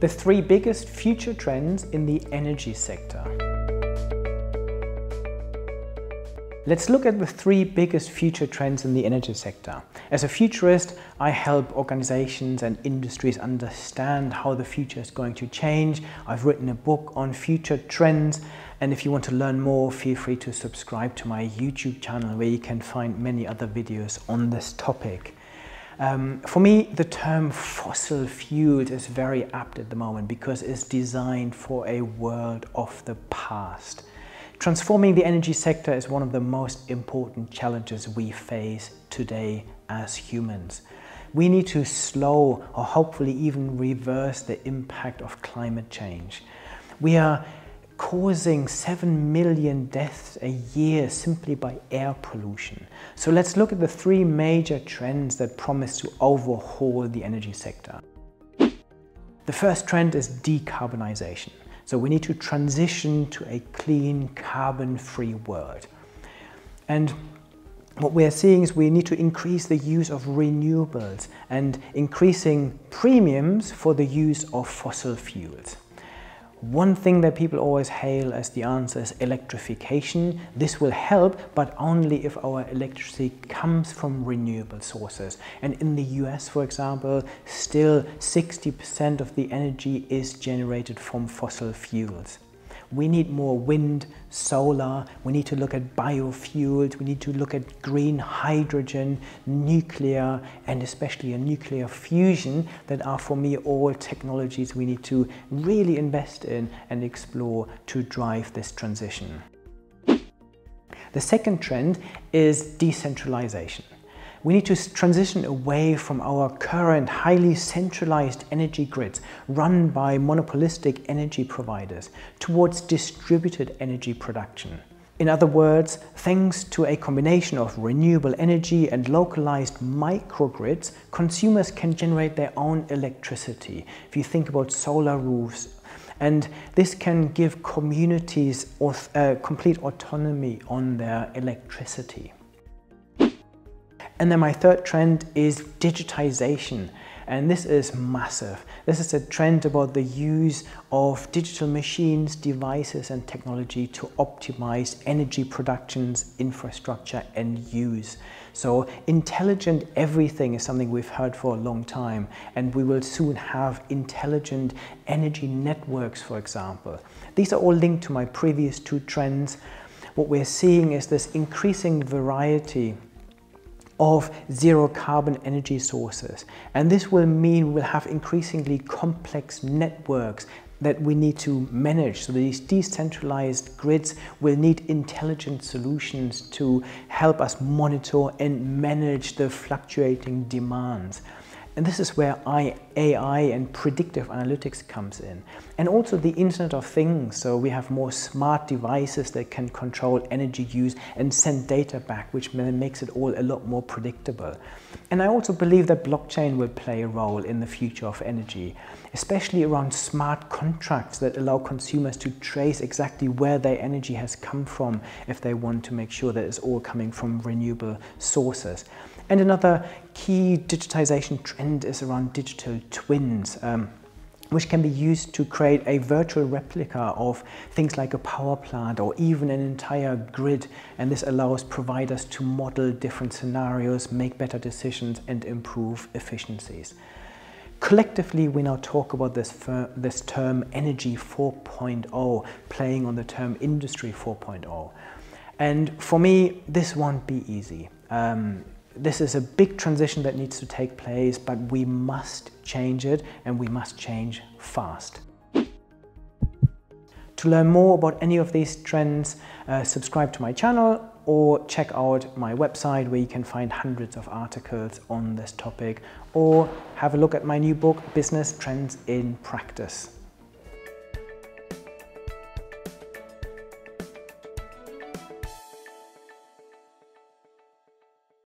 The three biggest future trends in the energy sector. Let's look at the three biggest future trends in the energy sector. As a futurist, I help organizations and industries understand how the future is going to change. I've written a book on future trends. And if you want to learn more, feel free to subscribe to my YouTube channel where you can find many other videos on this topic. Um, for me, the term fossil fuels is very apt at the moment because it's designed for a world of the past. Transforming the energy sector is one of the most important challenges we face today as humans. We need to slow or hopefully even reverse the impact of climate change. We are causing 7 million deaths a year simply by air pollution. So let's look at the three major trends that promise to overhaul the energy sector. The first trend is decarbonization. So we need to transition to a clean, carbon-free world. And what we're seeing is we need to increase the use of renewables and increasing premiums for the use of fossil fuels. One thing that people always hail as the answer is electrification. This will help, but only if our electricity comes from renewable sources. And in the US, for example, still 60% of the energy is generated from fossil fuels. We need more wind, solar, we need to look at biofuels, we need to look at green hydrogen, nuclear, and especially a nuclear fusion that are for me all technologies we need to really invest in and explore to drive this transition. The second trend is decentralization. We need to transition away from our current highly centralized energy grids run by monopolistic energy providers towards distributed energy production. In other words, thanks to a combination of renewable energy and localized microgrids, consumers can generate their own electricity. If you think about solar roofs, and this can give communities uh, complete autonomy on their electricity. And then my third trend is digitization. And this is massive. This is a trend about the use of digital machines, devices and technology to optimize energy productions, infrastructure and use. So intelligent everything is something we've heard for a long time and we will soon have intelligent energy networks, for example. These are all linked to my previous two trends. What we're seeing is this increasing variety of zero carbon energy sources. And this will mean we'll have increasingly complex networks that we need to manage. So these decentralized grids will need intelligent solutions to help us monitor and manage the fluctuating demands. And this is where AI and predictive analytics comes in. And also the Internet of Things. So we have more smart devices that can control energy use and send data back, which makes it all a lot more predictable. And I also believe that blockchain will play a role in the future of energy, especially around smart contracts that allow consumers to trace exactly where their energy has come from if they want to make sure that it's all coming from renewable sources. And another key digitization trend is around digital twins. Um, which can be used to create a virtual replica of things like a power plant or even an entire grid. And this allows providers to model different scenarios, make better decisions and improve efficiencies. Collectively, we now talk about this, this term Energy 4.0, playing on the term Industry 4.0. And for me, this won't be easy. Um, this is a big transition that needs to take place, but we must change it and we must change fast. To learn more about any of these trends, uh, subscribe to my channel or check out my website where you can find hundreds of articles on this topic or have a look at my new book, Business Trends in Practice.